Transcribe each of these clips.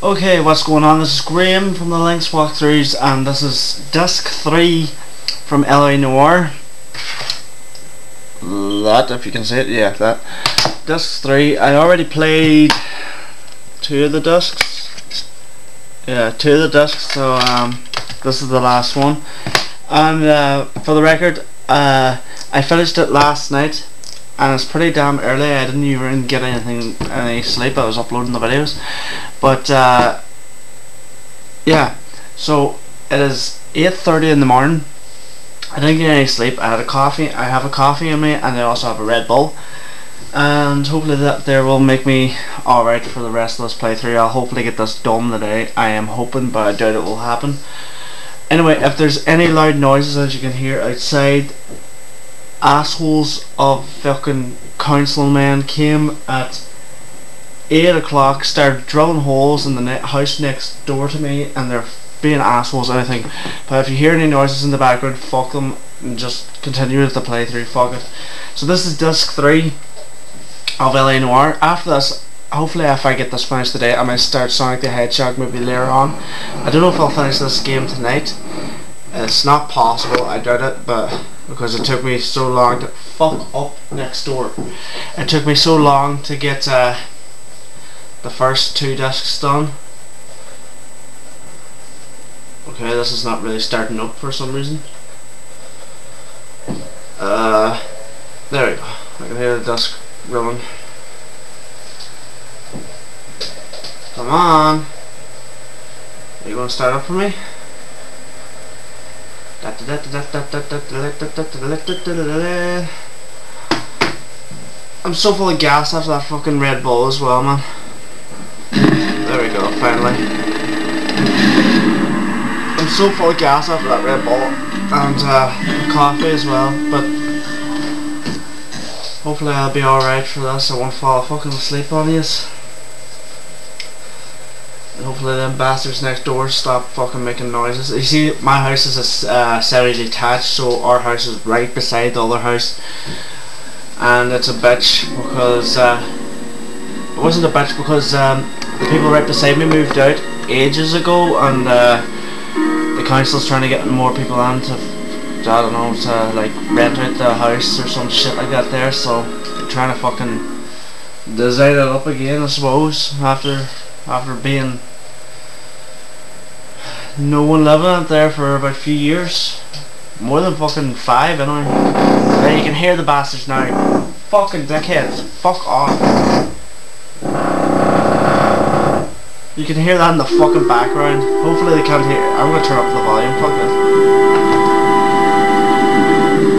Okay, what's going on? This is Graham from the Lynx Walkthroughs, and this is Disc 3 from LA Noire. That, if you can see it, yeah, that. Disc 3, I already played two of the discs. Yeah, two of the discs, so um, this is the last one. And uh, for the record, uh, I finished it last night and it's pretty damn early. I didn't even get anything any sleep. I was uploading the videos, but uh, yeah. So it is eight thirty in the morning. I didn't get any sleep. I had a coffee. I have a coffee in me, and I also have a Red Bull. And hopefully that there will make me alright for the rest of this playthrough. I'll hopefully get this done today. I am hoping, but I doubt it will happen. Anyway, if there's any loud noises as you can hear outside, assholes of fucking councilmen came at 8 o'clock, started drilling holes in the ne house next door to me, and they're being assholes, I think. But if you hear any noises in the background, fuck them, and just continue with the playthrough, fuck it. So this is disc 3 of LA Noire. After this, hopefully if I get this finished today, I might start Sonic the Hedgehog maybe later on. I don't know if I'll finish this game tonight. It's not possible, I doubt it, but because it took me so long to fuck up next door. It took me so long to get uh, the first two discs done. Okay, this is not really starting up for some reason. Uh, there we go. I can hear the disc rolling. Come on. Are you going to start up for me? I'm so full of gas after that fucking Red Bull as well, man. There we go, finally. I'm so full of gas after that Red Bull and uh, coffee as well, but hopefully I'll be alright for this. I won't fall fucking asleep on yous. Hopefully them bastards next door stop fucking making noises. You see, my house is a uh, semi-detached, so our house is right beside the other house. And it's a bitch because... Uh, it wasn't a bitch because um, the people right beside me moved out ages ago and uh, the council's trying to get more people on to, I don't know, to like rent out the house or some shit like that there, so trying to fucking design it up again I suppose after after being no one living out there for about a few years. More than fucking five anyway. There you can hear the bastards now. Fucking dickheads. Fuck off. You can hear that in the fucking background. Hopefully they can't hear. I'm gonna turn up the volume. Fuck it.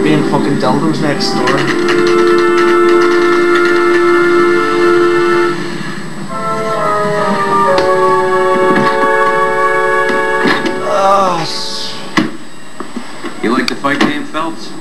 Being fucking dildos next door. The fight game, Phelps?